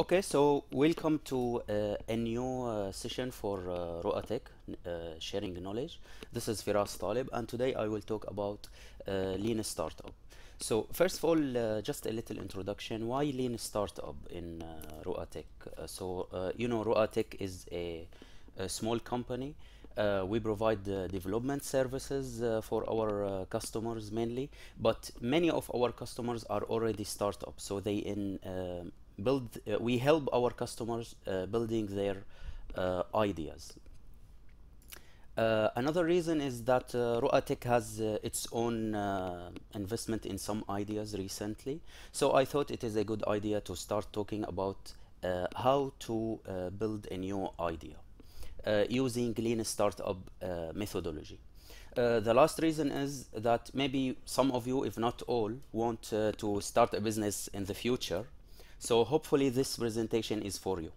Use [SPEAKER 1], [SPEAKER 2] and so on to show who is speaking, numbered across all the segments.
[SPEAKER 1] Okay, so welcome to uh, a new uh, session for uh, RoaaTech, uh, sharing knowledge. This is Feras Taleb, and today I will talk about uh, Lean Startup. So first of all, uh, just a little introduction. Why Lean Startup in uh, RoaaTech? Uh, so you know, Ru'atech is a, a small company. We provide development services for our customers mainly, but many of our customers are already startups. So they in um build. Uh, we help our customers uh, building their uh, ideas. Uh, another reason is that uh, RoaaTech has uh, its own uh, investment in some ideas recently. So I thought it is a good idea to start talking about how to build a new idea using lean startup methodology. Uh, the last reason is that maybe some of you, if not all, want uh, to start a business in the future. So hopefully this presentation is for you.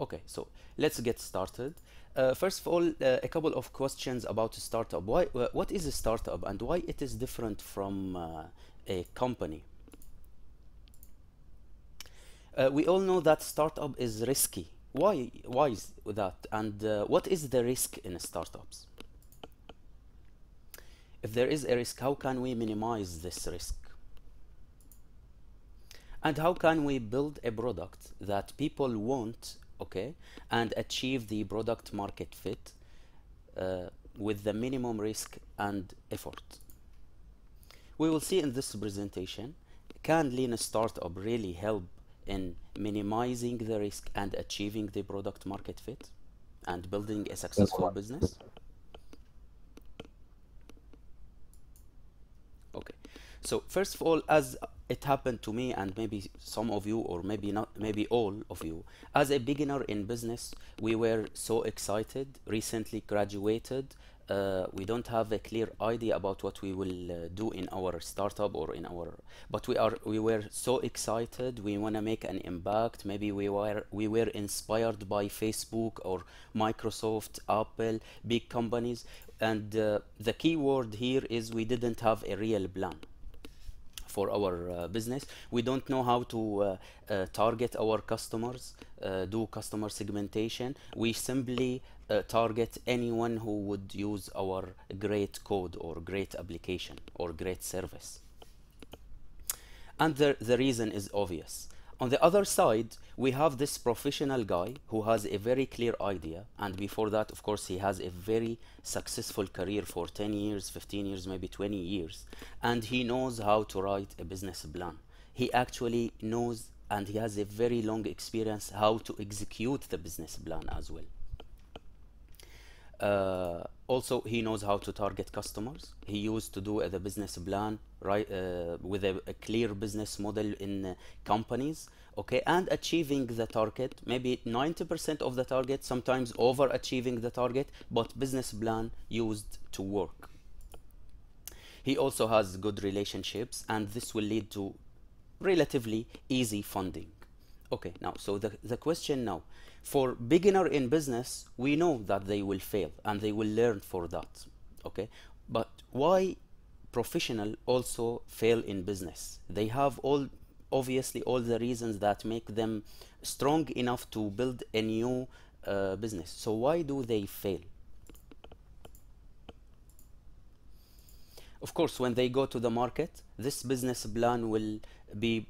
[SPEAKER 1] Okay, so let's get started. Uh, first of all, uh, a couple of questions about a startup. Why, uh, what is a startup and why it is different from uh, a company? Uh, we all know that startup is risky. Why? Why is that? And uh, what is the risk in startups? If there is a risk, how can we minimize this risk? And how can we build a product that people want, okay, and achieve the product market fit uh, with the minimum risk and effort? We will see in this presentation, can lean startup really help in minimizing the risk and achieving the product market fit and building a successful business? Okay. So first of all, as it happened to me and maybe some of you or maybe not maybe all of you. As a beginner in business we were so excited recently graduated. Uh, we don't have a clear idea about what we will uh, do in our startup or in our but we are we were so excited. We want to make an impact. Maybe we were we were inspired by facebook or microsoft apple big companies. And uh, the key word here is we didn't have a real plan for our uh, business. We don't know how to uh, uh, target our customers, do customer segmentation. We simply target anyone who would use our great code or great application or great service. And the, the reason is obvious. On the other side, we have this professional guy who has a very clear idea, and before that, of course, he has a very successful career for 10 years, 15 years, maybe 20 years, and he knows how to write a business plan. He actually knows and he has a very long experience how to execute the business plan as well. Uh, also, he knows how to target customers. He used to do the business plan right uh, with a, a clear business model in uh, companies. Okay, and achieving the target, maybe 90% of the target, sometimes overachieving the target, but business plan used to work. He also has good relationships, and this will lead to relatively easy funding. Okay, now, so the, the question now, for beginner in business, we know that they will fail and they will learn for that. Okay, but why professional also fail in business? They have all, obviously, all the reasons that make them strong enough to build a new uh, business. So why do they fail? Of course, when they go to the market, this business plan will be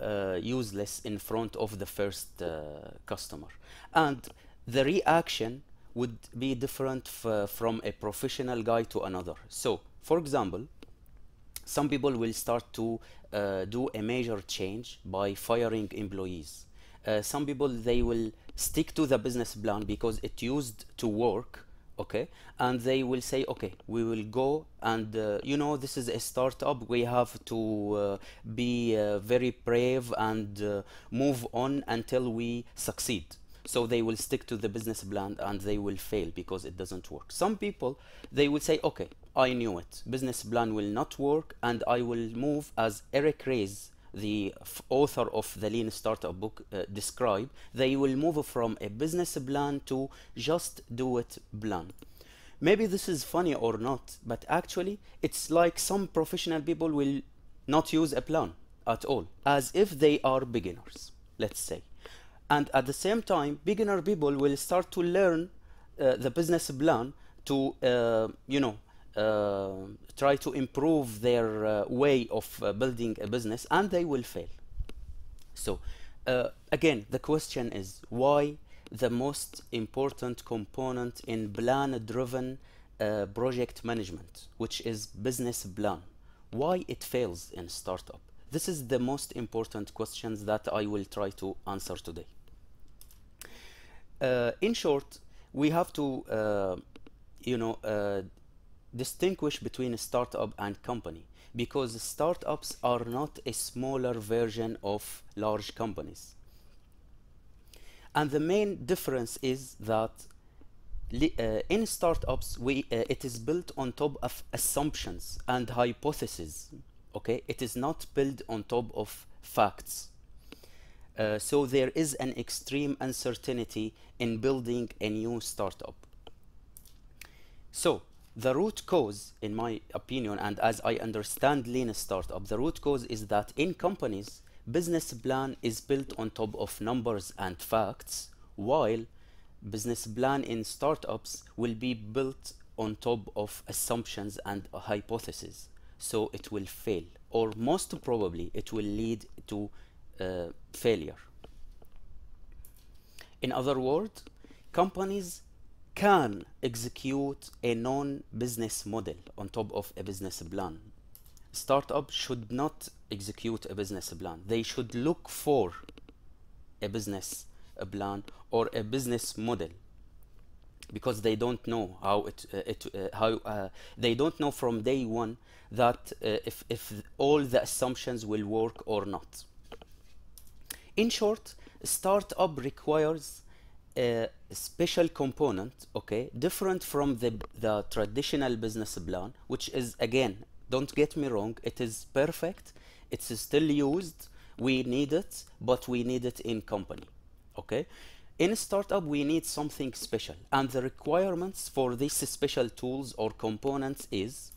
[SPEAKER 1] uh, useless in front of the first uh, customer. And the reaction would be different from a professional guy to another. So for example some people will start to uh, do a major change by firing employees. Uh, some people they will stick to the business plan because it used to work okay? And they will say okay we will go and uh, you know this is a startup. We have to uh, be uh, very brave and uh, move on until we succeed. So they will stick to the business plan and they will fail because it doesn't work. Some people they will say okay i knew it. Business plan will not work and i will move as eric ries the author of the lean startup book uh, describe they will move from a business plan to just do it plan maybe this is funny or not but actually it's like some professional people will not use a plan at all as if they are beginners let's say. And at the same time beginner people will start to learn uh, the business plan to uh, you know try to improve their uh, way of uh, building a business and they will fail. So uh, again the question is why the most important component in plan driven uh, project management which is business plan why it fails in startup? This is the most important questions that i will try to answer today. Uh, in short we have to uh, you know uh, distinguish between a startup and company because startups are not a smaller version of large companies. And the main difference is that uh, in startups we uh, it is built on top of assumptions and hypotheses okay? It is not built on top of facts. Uh, so there is an extreme uncertainty in building a new startup. So the root cause in my opinion and as i understand lean startup the root cause is that in companies business plan is built on top of numbers and facts while business plan in startups will be built on top of assumptions and hypotheses. So it will fail or most probably it will lead to uh, failure. In other words companies can execute a non-business model on top of a business plan. Startup should not execute a business plan. They should look for a business plan or a business model because they don't know how it, uh, it uh, how uh, they don't know from day one that uh, if, if all the assumptions will work or not. In short startup requires a special component okay different from the the traditional business plan which is again don't get me wrong it is perfect it's still used we need it but we need it in company okay? In a startup we need something special and the requirements for these special tools or components is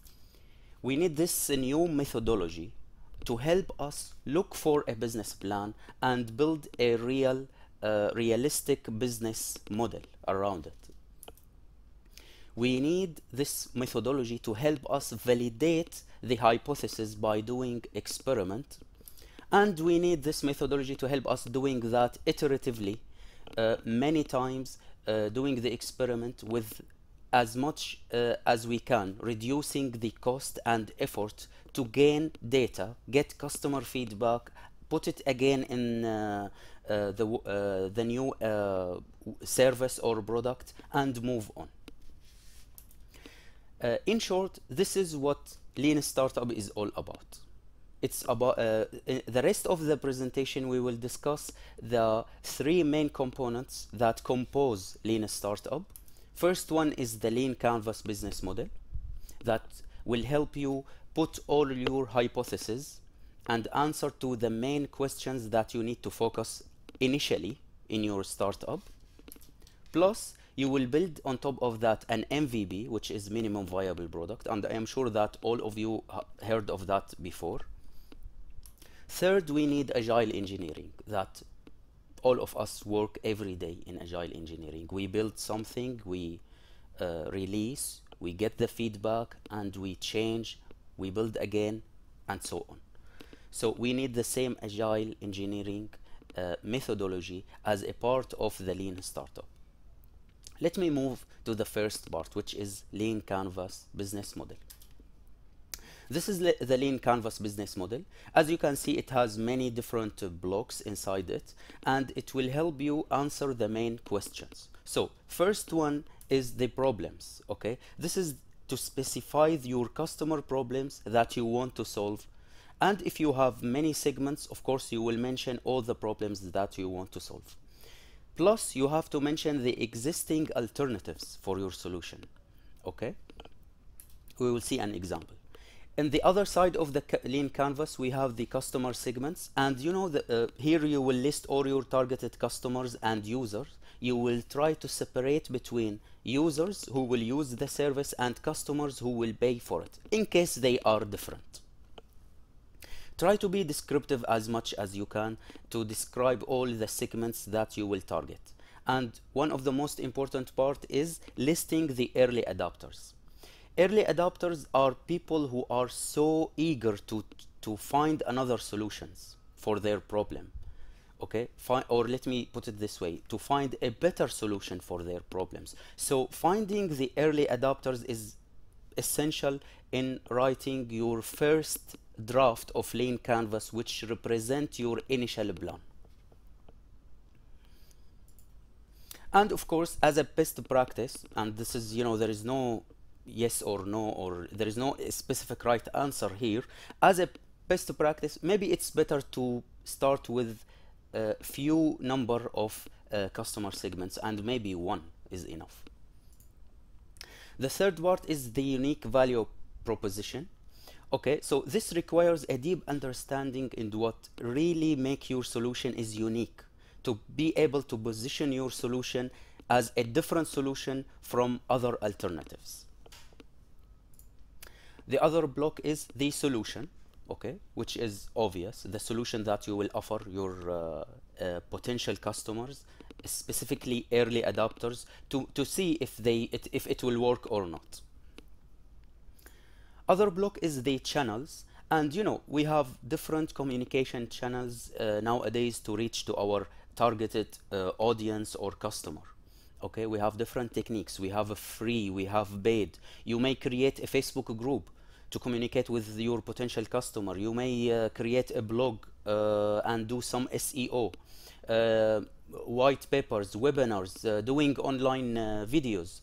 [SPEAKER 1] we need this new methodology to help us look for a business plan and build a real uh, realistic business model around it. We need this methodology to help us validate the hypothesis by doing experiment and we need this methodology to help us doing that iteratively uh, many times uh, doing the experiment with as much uh, as we can reducing the cost and effort to gain data get customer feedback put it again in uh, the uh, the new uh, service or product and move on. Uh, in short this is what lean startup is all about. It's about uh, the rest of the presentation we will discuss the three main components that compose lean startup. First one is the lean canvas business model that will help you put all your hypotheses and answer to the main questions that you need to focus initially in your startup. Plus you will build on top of that an mvp which is minimum viable product. And i am sure that all of you heard of that before. Third we need agile engineering that all of us work every day in agile engineering. We build something we uh, release we get the feedback and we change we build again and so on. So we need the same agile engineering methodology as a part of the lean startup. Let me move to the first part which is lean canvas business model. This is the lean canvas business model. As you can see it has many different uh, blocks inside it and it will help you answer the main questions. So first one is the problems okay? This is to specify your customer problems that you want to solve and if you have many segments of course you will mention all the problems that you want to solve. Plus you have to mention the existing alternatives for your solution okay? We will see an example. In the other side of the lean canvas we have the customer segments. And you know the, uh, here you will list all your targeted customers and users. You will try to separate between users who will use the service and customers who will pay for it in case they are different try to be descriptive as much as you can to describe all the segments that you will target. And one of the most important part is listing the early adopters. Early adopters are people who are so eager to to find another solutions for their problem okay? Fi or let me put it this way to find a better solution for their problems. So finding the early adopters is essential in writing your first draft of lean canvas which represent your initial plan. And of course as a best practice and this is you know there is no yes or no or there is no specific right answer here as a best practice maybe it's better to start with a few number of uh, customer segments and maybe one is enough. The third part is the unique value proposition okay so this requires a deep understanding in what really make your solution is unique. To be able to position your solution as a different solution from other alternatives. The other block is the solution okay which is obvious. The solution that you will offer your uh, uh, potential customers specifically early adopters to to see if they it, if it will work or not other block is the channels. And you know we have different communication channels uh, nowadays to reach to our targeted uh, audience or customer. Okay? We have different techniques. We have a free we have paid. You may create a facebook group to communicate with your potential customer. You may uh, create a blog uh, and do some SEO, uh, white papers, webinars, uh, doing online videos,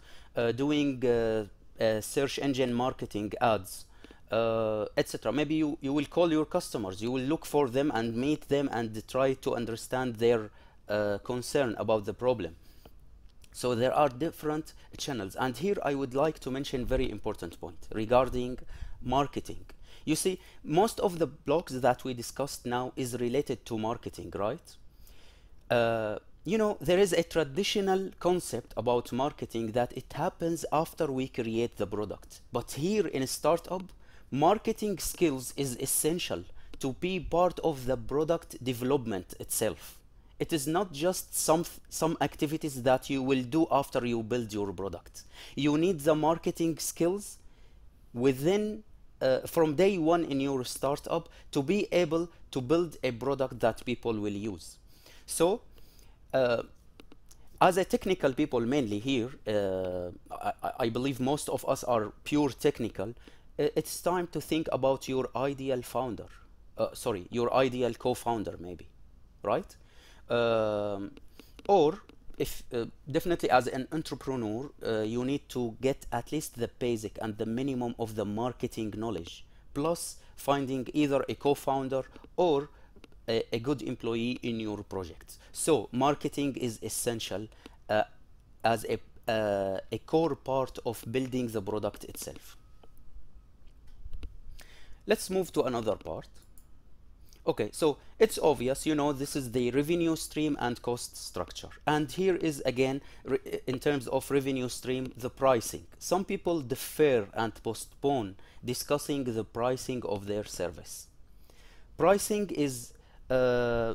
[SPEAKER 1] uh, search engine marketing ads, uh, etc. Maybe you, you will call your customers, you will look for them and meet them and try to understand their uh, concern about the problem. So there are different channels. And here I would like to mention very important point regarding marketing. You see, most of the blocks that we discussed now is related to marketing, right? Uh, You know, there is a traditional concept about marketing that it happens after we create the product. But here in a startup, marketing skills is essential to be part of the product development itself. It is not just some some activities that you will do after you build your product. You need the marketing skills within uh, from day one in your startup to be able to build a product that people will use. So as a technical people mainly here uh, I, I, believe most of us are pure technical. Uh, it's time to think about your ideal founder. Uh, sorry your ideal co-founder maybe right? Um, or if uh, definitely as an entrepreneur uh, you need to get at least the basic and the minimum of the marketing knowledge plus finding either a co-founder or a, a, good employee in your project so marketing is essential uh, as a, uh, a core part of building the product itself let's move to another part Okay, so it's obvious, you know, this is the revenue stream and cost structure. And here is again, in terms of revenue stream, the pricing. Some people defer and postpone discussing the pricing of their service. Pricing is uh,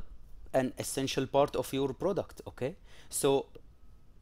[SPEAKER 1] an essential part of your product, okay? So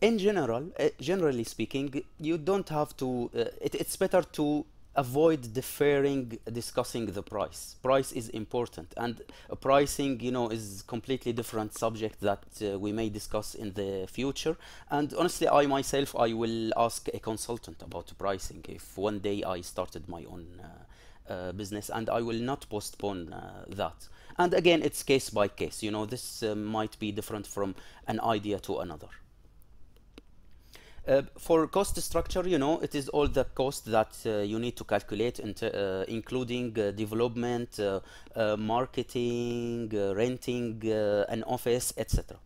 [SPEAKER 1] in general, uh, generally speaking, you don't have to, uh, it, it's better to avoid deferring discussing the price. Price is important and pricing you know is completely different subject that uh, we may discuss in the future. And honestly i myself i will ask a consultant about pricing if one day i started my own uh, uh, business and i will not postpone uh, that and again it's case by case you know this uh, might be different from an idea to another uh, for cost structure, you know, it is all the cost that uh, you need to calculate, uh, including uh, development, uh, uh, marketing, renting an office, etc.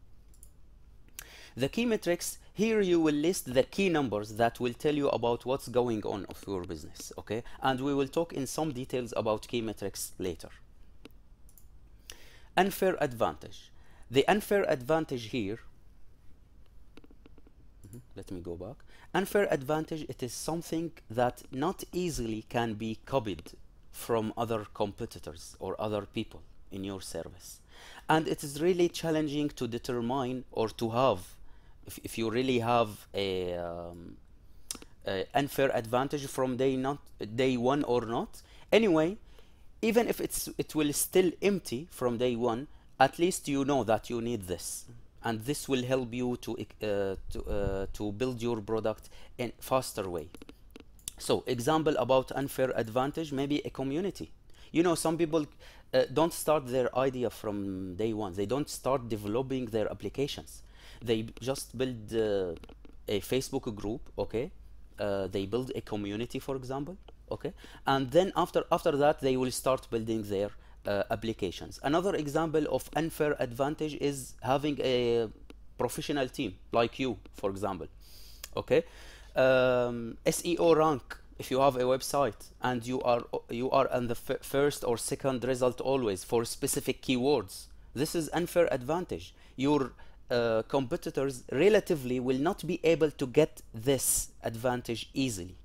[SPEAKER 1] The key metrics, here you will list the key numbers that will tell you about what's going on of your business, okay? And we will talk in some details about key metrics later. Unfair advantage. The unfair advantage here let me go back unfair advantage it is something that not easily can be copied from other competitors or other people in your service. And it is really challenging to determine or to have, if, if you really have a, um, a unfair advantage from day not day one or not. Anyway, even if it's it will still empty from day one, at least you know that you need this, and this will help you to uh, to uh, to build your product in faster way. So example about unfair advantage, maybe a community. You know, some people uh, don't start their idea from day one. They don't start developing their applications. They just build uh, a Facebook group, okay? Uh, they build a community, for example, okay? And then after, after that, they will start building their uh, applications. Another example of unfair advantage is having a professional team like you, for example, okay? um, SEO rank if you have a website and you are you are on the first or second result always for specific keywords this is unfair advantage your uh, competitors relatively will not be able to get this advantage easily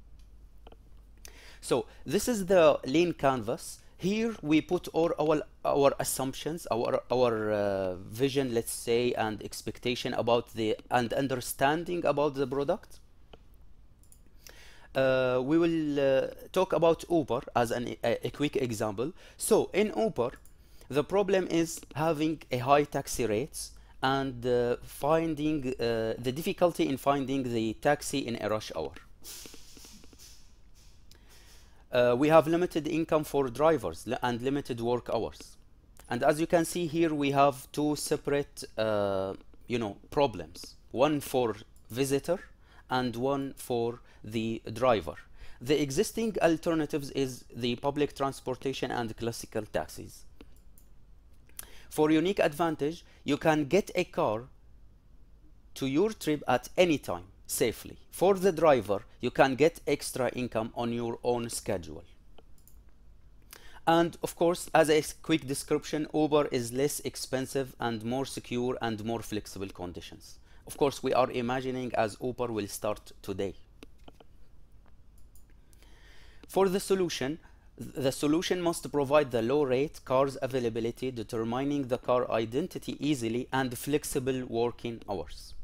[SPEAKER 1] so this is the lean canvas here we put all our our assumptions our our uh, vision let's say and expectation about the and understanding about the product uh, we will uh, talk about Uber as an, a, a, quick example. So in Uber, the problem is having a high taxi rates and uh, finding uh, the difficulty in finding the taxi in a rush hour. Uh, we have limited income for drivers and limited work hours. And as you can see here, we have two separate, uh, you know, problems. One for visitor and one for the driver. The existing alternatives is the public transportation and classical taxis. For unique advantage, you can get a car to your trip at any time safely. For the driver, you can get extra income on your own schedule. And of course, as a quick description, Uber is less expensive and more secure and more flexible conditions. Of course, we are imagining as Uber will start today. For the solution, the solution must provide the low rate cars availability, determining the car identity easily, and flexible working hours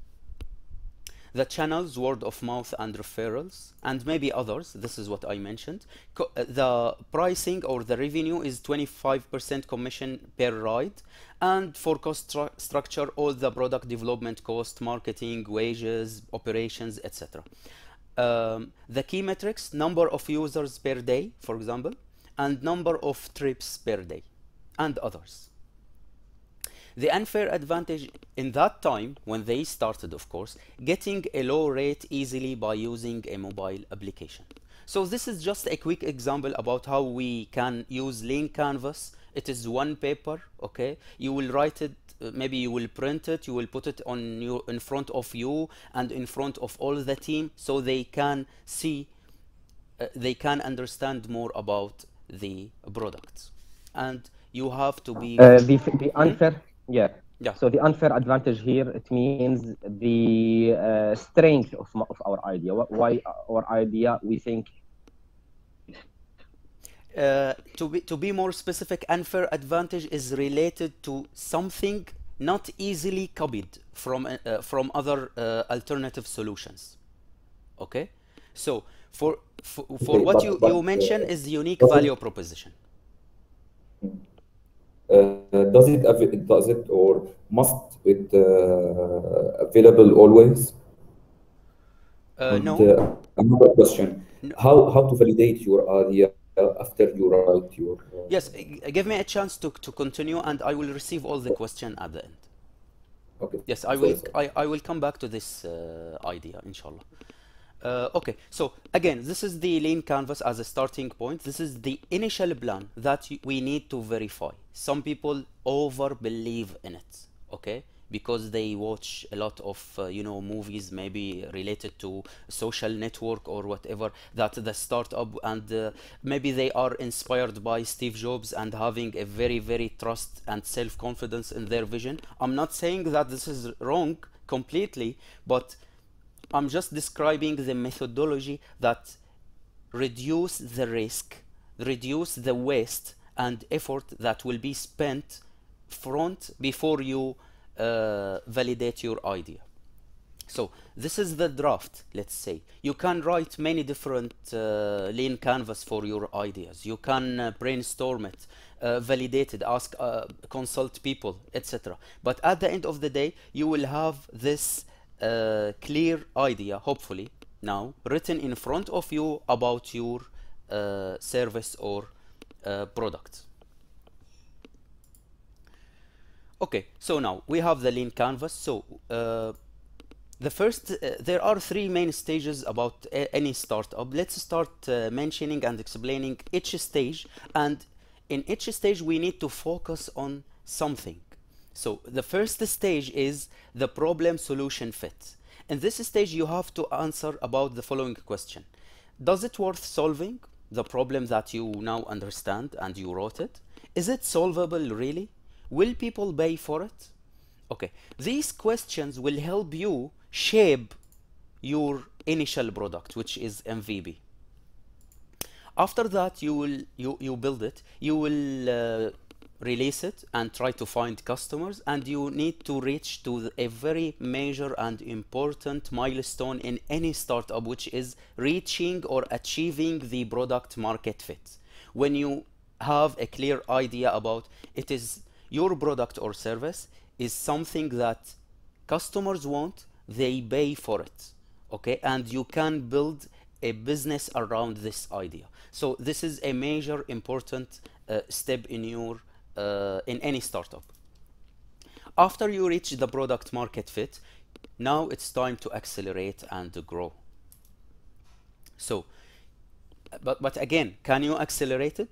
[SPEAKER 1] the channels, word of mouth and referrals, and maybe others. This is what I mentioned. Co uh, the pricing or the revenue is 25% commission per ride. And for cost stru structure, all the product development cost, marketing, wages, operations, etc. Um, the key metrics, number of users per day, for example, and number of trips per day, and others. The unfair advantage in that time, when they started, of course, getting a low rate easily by using a mobile application. So this is just a quick example about how we can use Lean Canvas. It is one paper, okay? You will write it, uh, maybe you will print it, you will put it on you in front of you and in front of all the team so they can see, uh, they can understand more about the products. And you have to be...
[SPEAKER 2] Uh, the, the unfair... Yeah.
[SPEAKER 1] Yeah.
[SPEAKER 2] So the unfair advantage here, it means the uh, strength of, of our idea. Why our idea, we think.
[SPEAKER 1] Uh, to be to be more specific, unfair advantage is related to something not easily copied from uh, from other uh, alternative solutions. Okay, so for for, for
[SPEAKER 3] okay,
[SPEAKER 1] what
[SPEAKER 3] but,
[SPEAKER 1] you
[SPEAKER 3] but,
[SPEAKER 1] you mention is the unique value proposition.
[SPEAKER 3] Uh, does it does it or must it uh, available always?
[SPEAKER 1] Uh,
[SPEAKER 3] and,
[SPEAKER 1] no.
[SPEAKER 3] another question:
[SPEAKER 1] No.
[SPEAKER 3] How how to validate your idea after you write your?
[SPEAKER 1] Yes, give me a chance to to continue, and I will receive all the question at the end.
[SPEAKER 3] Okay.
[SPEAKER 1] Yes, I will. I, I will come back to this uh, idea, inshallah. Uh, okay, so again, this is the lean canvas as a starting point. This is the initial plan that we need to verify. Some people over believe in it, okay, because they watch a lot of uh, you know movies maybe related to social network or whatever that the startup and uh, maybe they are inspired by Steve Jobs and having a very very trust and self confidence in their vision. I'm not saying that this is wrong completely, but I'm just describing the methodology that reduce the risk reduce the waste and effort that will be spent front before you uh, validate your idea. So this is the draft, let's say. You can write many different uh, lean canvas for your ideas. You can uh, brainstorm it, uh, validate it, ask, uh, consult people, etc. But at the end of the day, you will have this uh, clear idea, hopefully, now written in front of you about your uh, service or uh, product. Okay, so now we have the lean canvas. So uh, the first, uh, there are three main stages about a- any startup. Let's start uh, mentioning and explaining each stage. And in each stage, we need to focus on something. So the first stage is the problem solution fit. In this stage, you have to answer about the following question. Does it worth solving the problem that you now understand and you wrote it? Is it solvable really? Will people pay for it? Okay, these questions will help you shape your initial product, which is MVP. After that, you will you you build it. You will uh, release it and try to find customers, and you need to reach to a very major and important milestone in any startup, which is reaching or achieving the product market fit. When you have a clear idea about it is your product or service is something that customers want they pay for it okay and you can build a business around this idea so this is a major important uh, step in your uh, in any startup. After you reach the product market fit now it's time to accelerate and grow. So but but again can you accelerate it?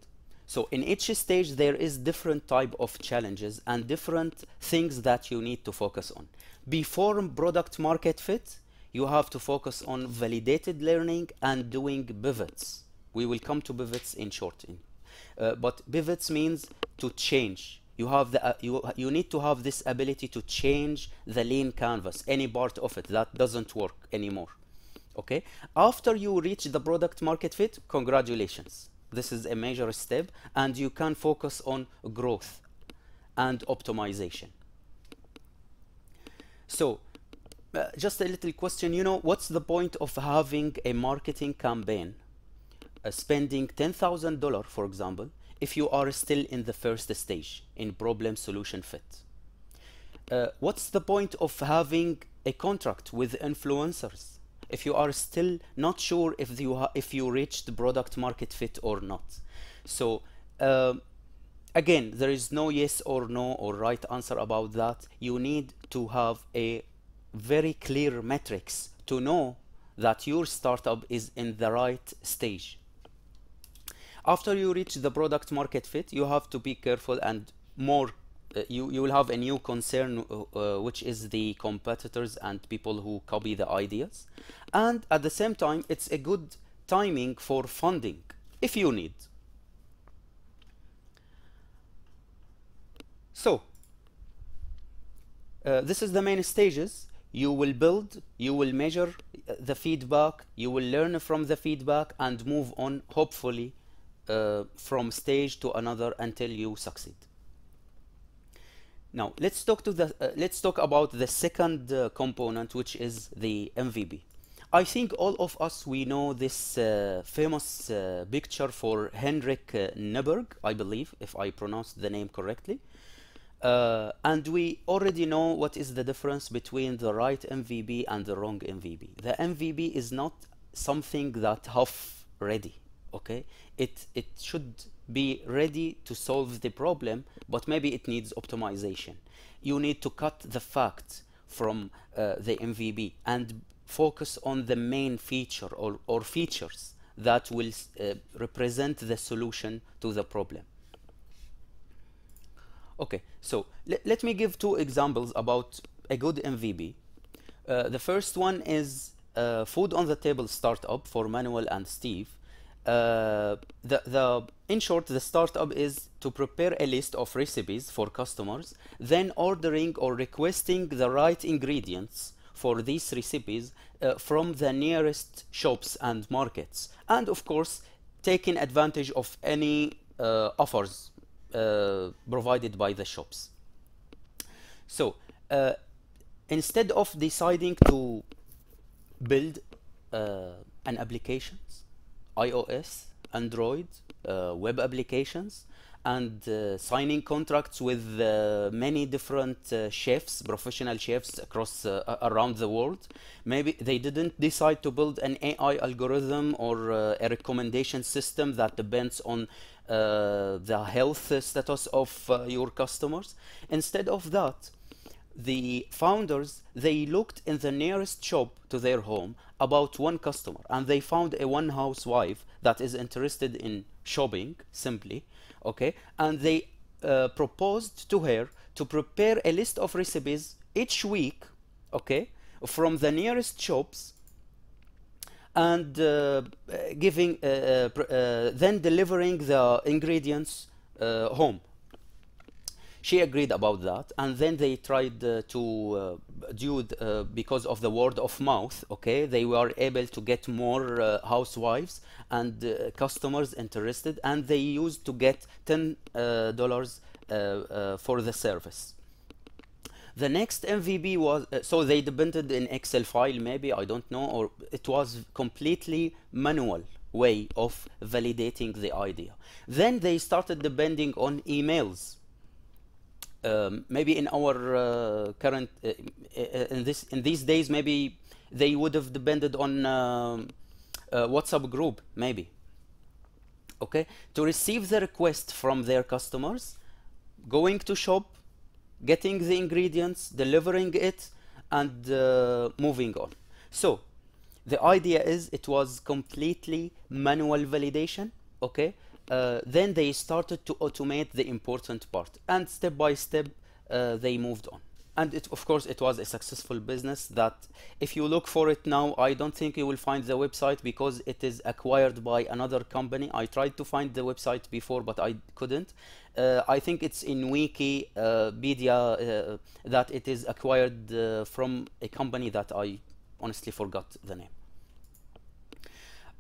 [SPEAKER 1] So in each stage there is different type of challenges and different things that you need to focus on. Before product market fit you have to focus on validated learning and doing pivots. We will come to pivots in short uh, but pivots means to change. You have the uh, you you need to have this ability to change the lean canvas any part of it. That doesn't work anymore. Okay? After you reach the product market fit congratulations. This is a major step and you can focus on growth and optimization. So uh, just a little question. You know what's the point of having a marketing campaign? Uh, spending $10000 for example if you are still in the first stage in problem solution fit. Uh, what's the point of having a contract with influencers if you are still not sure if you if you reached product market fit or not? So um, again there is no yes or no or right answer about that. You need to have a very clear metrics to know that your startup is in the right stage after you reach the product market fit you have to be careful and more uh, you you will have a new concern uh, uh, which is the competitors and people who copy the ideas. And at the same time it's a good timing for funding if you need. So uh, this is the main stages. You will build you will measure uh, the feedback you will learn from the feedback and move on hopefully uh, from stage to another until you succeed. Now let's talk to the uh, let's talk about the second uh, component which is the mvp i think all of us we know this uh, famous uh, picture for henrik uh, kniberg i believe if i pronounce the name correctly. And we already know what is the difference between the right MVP and the wrong MVP. The MVP is not something that half ready, okay? It, it should be ready to solve the problem, but maybe it needs optimization. You need to cut the facts from uh, the MVP and focus on the main feature or, or features that will uh, represent the solution to the problem. Okay, so le- let me give two examples about a good MVP. Uh, the first one is uh, Food on the Table startup for Manuel and Steve. Uh, the, the, in short, the startup is to prepare a list of recipes for customers, then ordering or requesting the right ingredients for these recipes uh, from the nearest shops and markets. And of course, taking advantage of any uh, offers uh, provided by the shops. So uh, instead of deciding to build an applications, iOS, Android, uh, web applications, and uh, signing contracts with uh, many different uh, chefs, professional chefs across uh, around the world. Maybe they didn't decide to build an AI algorithm or uh, a recommendation system that depends on the health status of your customers. Instead of that, the founders they looked in the nearest shop to their home about one customer and they found a one housewife that is interested in shopping simply okay? And they uh, proposed to her to prepare a list of recipes each week okay from the nearest shops and uh, giving uh, uh, uh, then delivering the ingredients uh, home she agreed about that and then they tried uh, to uh, due uh, because of the word of mouth okay they were able to get more uh, housewives and uh, customers interested and they used to get 10 uh, dollars for the service. The next mvp was uh, so they depended in excel file maybe i don't know or it was completely manual way of validating the idea. Then they started depending on emails um, maybe in our uh, current uh, uh, in this in these days maybe they would have depended on um, uh, whatsapp group maybe. Okay? To receive the request from their customers going to shop getting the ingredients delivering it and uh, moving on. So the idea is it was completely manual validation okay uh, then they started to automate the important part. And step by step uh, they moved on. And it, of course it was a successful business that if you look for it now i don't think you will find the website because it is acquired by another company. I tried to find the website before but i couldn't. Uh, i think it's in wikipedia uh, that it is acquired uh, from a company that i honestly forgot the name.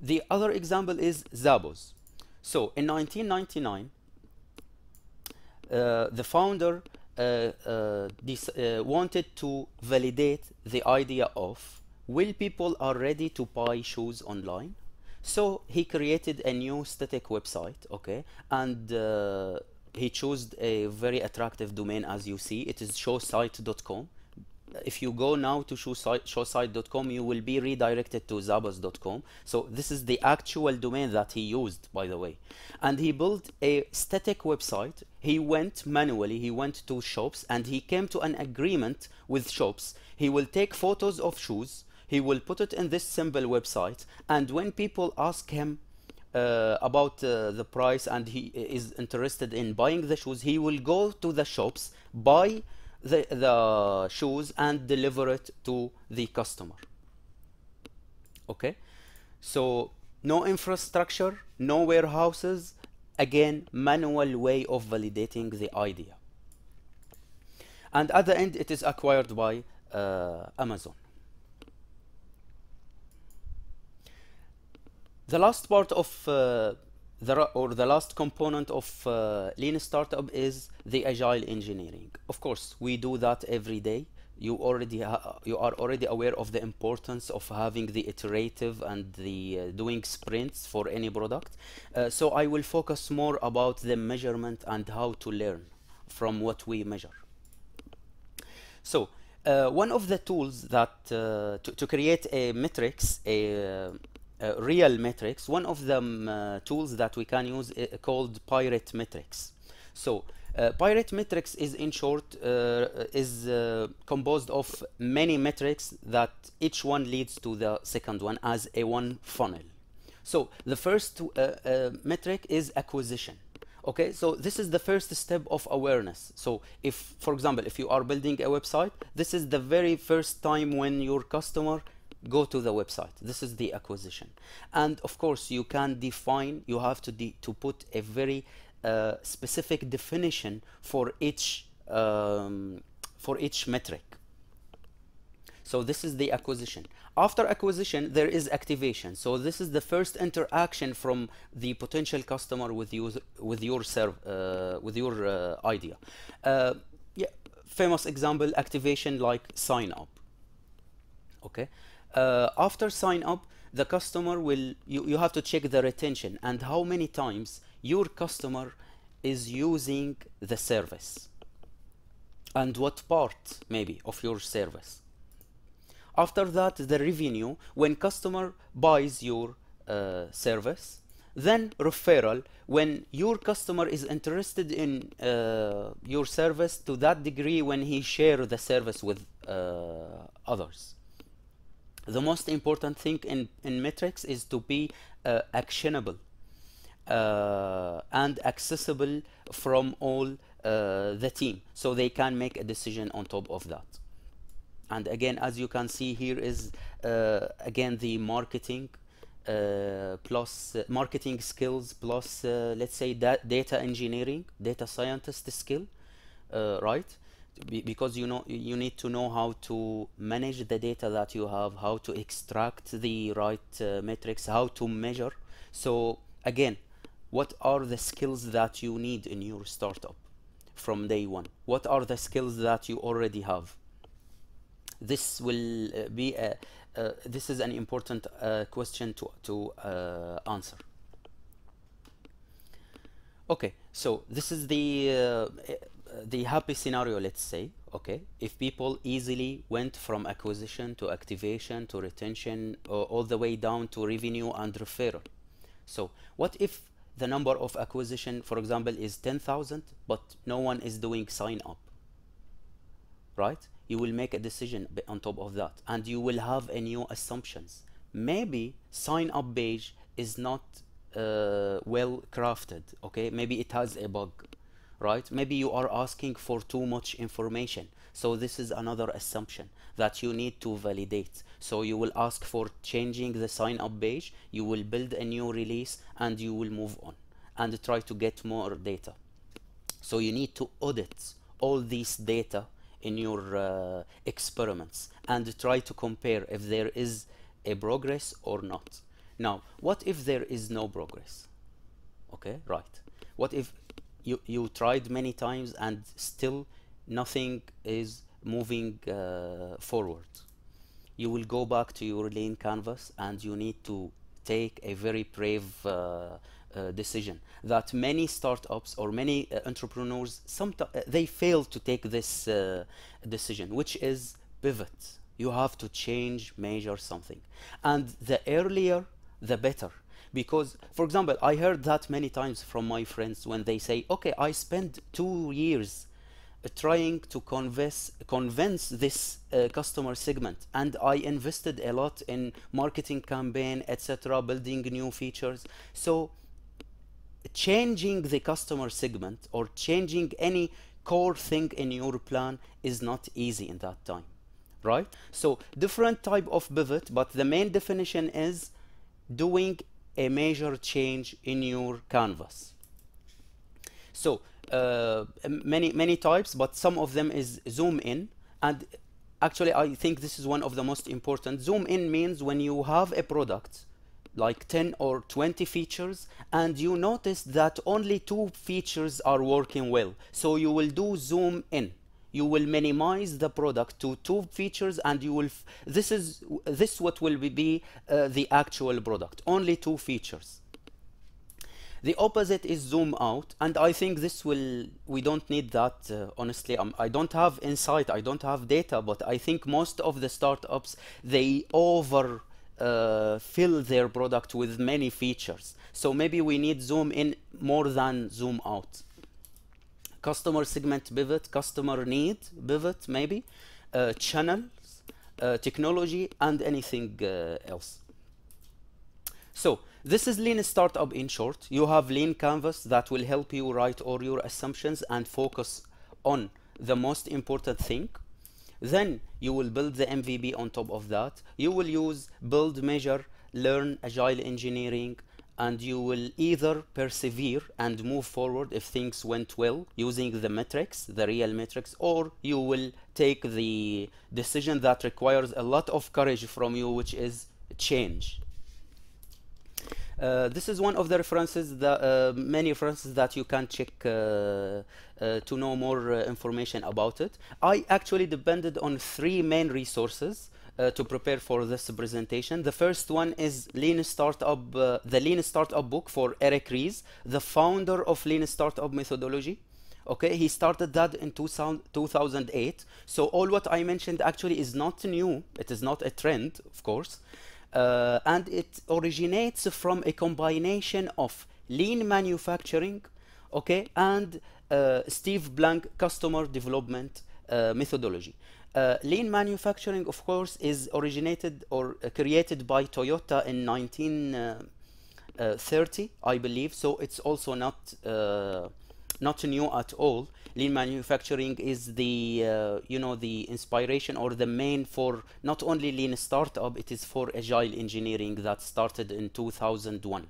[SPEAKER 1] The other example is Zappos. So in 1999, uh, the founder uh, uh, uh, wanted to validate the idea of will people are ready to buy shoes online? So he created a new static website, okay, and uh, he chose a very attractive domain as you see. It is shoesite.com if you go now to shoesite, shoesite.com you will be redirected to zappos.com so this is the actual domain that he used by the way. And he built a static website. He went manually. He went to shops and he came to an agreement with shops. He will take photos of shoes. He will put it in this simple website. And when people ask him uh, about uh, the price and he is interested in buying the shoes he will go to the shops buy the, the shoes and deliver it to the customer. Okay? So no infrastructure no warehouses. Again manual way of validating the idea. And at the end it is acquired by uh, amazon. The last part of uh, the or the last component of uh, lean startup is the agile engineering. Of course we do that every day. You already you are already aware of the importance of having the iterative and the uh, doing sprints for any product. Uh, so i will focus more about the measurement and how to learn from what we measure. So uh, one of the tools that uh, to, to create a metrics a uh, real metrics one of the uh, tools that we can use uh, called pirate metrics. So pirate metrics is in short is composed of many metrics that each one leads to the second one as a one funnel. So the first uh, uh, metric is acquisition. Okay so this is the first step of awareness. So if for example if you are building a website this is the very first time when your customer go to the website this is the acquisition and of course you can define you have to to put a very uh, specific definition for each um, for each metric So this is the acquisition. After acquisition, there is activation. So this is the first interaction from the potential customer with you, with your serv, uh, with your uh, idea. Uh, yeah, famous example activation like sign up. Okay. Uh, after sign up, the customer will you, you have to check the retention and how many times your customer is using the service and what part maybe of your service. After that the revenue when customer buys your uh, service then referral when your customer is interested in uh, your service to that degree when he share the service with uh, others the most important thing in, in metrics is to be uh, actionable uh, and accessible from all uh, the team. So they can make a decision on top of that. And again as you can see here is uh, again the marketing uh, plus uh, marketing skills plus let's say that data engineering data scientist skill right because you know you need to know how to manage the data that you have how to extract the right uh, metrics how to measure. So again what are the skills that you need in your startup from day one? What are the skills that you already have? This will uh, be a, uh, this is an important uh, question to to uh, answer. Okay so this is the uh, uh, the happy scenario let's say okay if people easily went from acquisition to activation to retention uh, all the way down to revenue and referral. So what if the number of acquisition for example is 10000 but no one is doing sign up right? You will make a decision on top of that and you will have a new assumptions. Maybe sign up page is not uh, well crafted okay? Maybe it has a bug right maybe you are asking for too much information so this is another assumption that you need to validate so you will ask for changing the sign up page you will build a new release and you will move on and try to get more data so you need to audit all these data in your uh, experiments and try to compare if there is a progress or not. Now, what if there is no progress? Okay, right. What if you, you tried many times and still nothing is moving uh, forward? You will go back to your lean canvas and you need to take a very brave uh, uh, decision that many startups or many uh, entrepreneurs sometimes they fail to take this uh, decision which is pivot. You have to change measure something. And the earlier the better because for example i heard that many times from my friends when they say okay i spent two years uh, trying to convince convince this uh, customer segment and i invested a lot in marketing campaign etc building new features. So changing the customer segment or changing any core thing in your plan is not easy in that time right? So different type of pivot but the main definition is doing a major change in your canvas. So uh, many many types but some of them is zoom in. And actually i think this is one of the most important. Zoom in means when you have a product like 10 or 20 features and you notice that only two features are working well. So you will do zoom in you will minimize the product to two features and you will this is this what will be- be uh, the actual product. Only two features. The opposite is zoom out and i think this will we don't need that uh, honestly. Um, i don't have insight i don't have data but i think most of the startups they over uh, fill their product with many features. So maybe we need zoom in more than zoom out customer segment pivot customer need pivot maybe uh, channels uh, technology and anything uh, else. So this is lean startup in short. You have lean canvas that will help you write all your assumptions and focus on the most important thing. Then you will build the mvp on top of that. You will use build measure learn agile engineering and you will either persevere and move forward if things went well using the metrics, the real metrics, or you will take the decision that requires a lot of courage from you, which is change. Uh, this is one of the references, that, uh, many references that you can check uh, uh to know more uh, information about it. I actually depended on three main resources uh, to prepare for this presentation. The first one is Lean Startup, the Lean Startup book for Eric Ries, the founder of Lean Startup methodology. Okay, he started that in 2000, 2008. So all what I mentioned actually is not new. It is not a trend, of course. Uh, and it originates from a combination of lean manufacturing okay and uh, steve blank customer development uh, methodology uh, lean manufacturing of course is originated or uh, created by toyota in 1930 uh, i believe. So it's also not not new at all. Lean manufacturing is the uh, you know the inspiration or the main for not only lean startup it is for agile engineering that started in 2001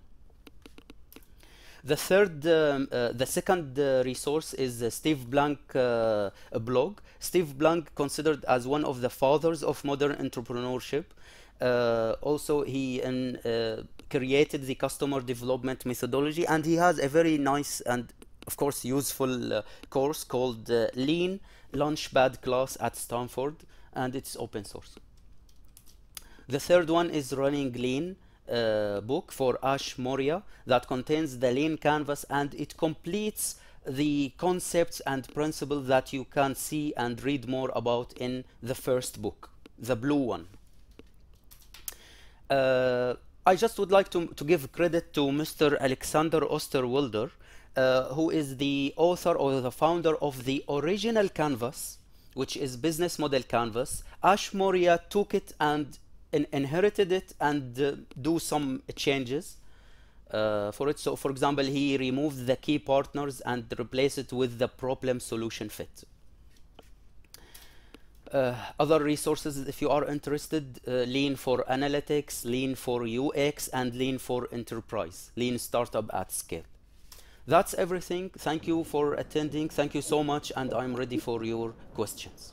[SPEAKER 1] the third, um, uh, the second uh, resource is Steve Blank uh, blog. Steve Blank considered as one of the fathers of modern entrepreneurship. Uh, also, he uh, created the customer development methodology, and he has a very nice and of course, useful uh, course called uh, Lean Launchpad class at Stanford, and it's open source. The third one is Running Lean uh, book for Ash Maurya that contains the Lean canvas, and it completes the concepts and principles that you can see and read more about in the first book, the blue one. Uh, I just would like to, to give credit to Mr. Alexander Osterwalder, uh, who is the author or the founder of the original canvas, which is business model canvas. Ash Maurya took it and in inherited it and uh, do some changes uh, for it. So, for example, he removed the key partners and replaced it with the problem solution fit. Uh, other resources if you are interested uh, lean for analytics lean for ux and lean for enterprise lean startup at scale that's everything. Thank you for attending. Thank you so much, and I'm ready for your questions.